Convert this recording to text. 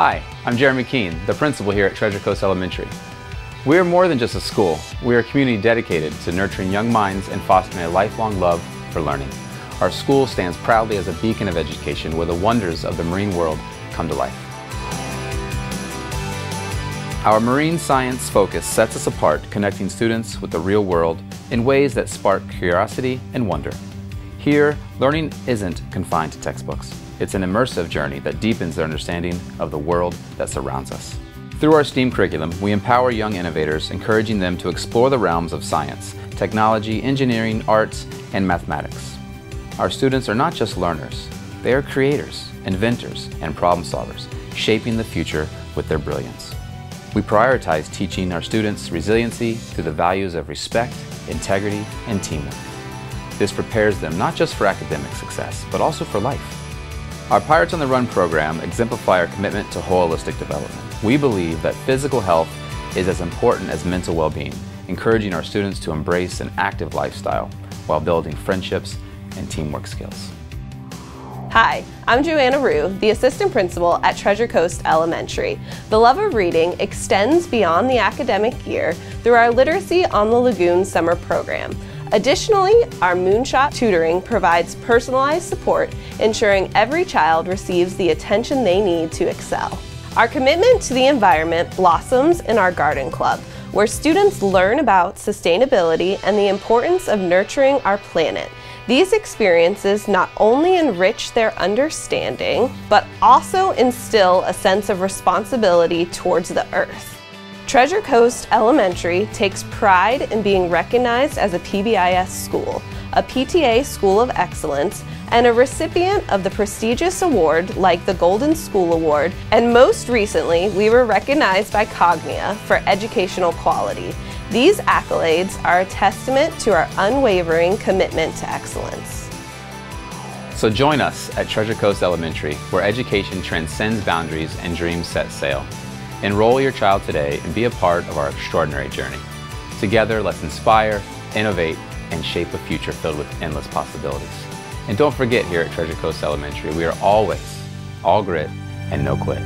Hi, I'm Jeremy Keene, the principal here at Treasure Coast Elementary. We are more than just a school. We are a community dedicated to nurturing young minds and fostering a lifelong love for learning. Our school stands proudly as a beacon of education where the wonders of the marine world come to life. Our marine science focus sets us apart, connecting students with the real world in ways that spark curiosity and wonder. Here, learning isn't confined to textbooks. It's an immersive journey that deepens their understanding of the world that surrounds us. Through our STEAM curriculum, we empower young innovators, encouraging them to explore the realms of science, technology, engineering, arts, and mathematics. Our students are not just learners, they are creators, inventors, and problem solvers, shaping the future with their brilliance. We prioritize teaching our students resiliency through the values of respect, integrity, and teamwork. This prepares them not just for academic success, but also for life. Our Pirates on the Run program exemplify our commitment to holistic development. We believe that physical health is as important as mental well-being, encouraging our students to embrace an active lifestyle while building friendships and teamwork skills. Hi, I'm Joanna Rue, the assistant principal at Treasure Coast Elementary. The love of reading extends beyond the academic year through our Literacy on the Lagoon summer program. Additionally, our Moonshot tutoring provides personalized support, ensuring every child receives the attention they need to excel. Our commitment to the environment blossoms in our garden club, where students learn about sustainability and the importance of nurturing our planet. These experiences not only enrich their understanding, but also instill a sense of responsibility towards the earth. Treasure Coast Elementary takes pride in being recognized as a PBIS school, a PTA School of Excellence, and a recipient of the prestigious award like the Golden School Award, and most recently, we were recognized by Cognia for educational quality. These accolades are a testament to our unwavering commitment to excellence. So join us at Treasure Coast Elementary, where education transcends boundaries and dreams set sail. Enroll your child today and be a part of our extraordinary journey. Together, let's inspire, innovate, and shape a future filled with endless possibilities. And don't forget here at Treasure Coast Elementary, we are always all grit and no quit.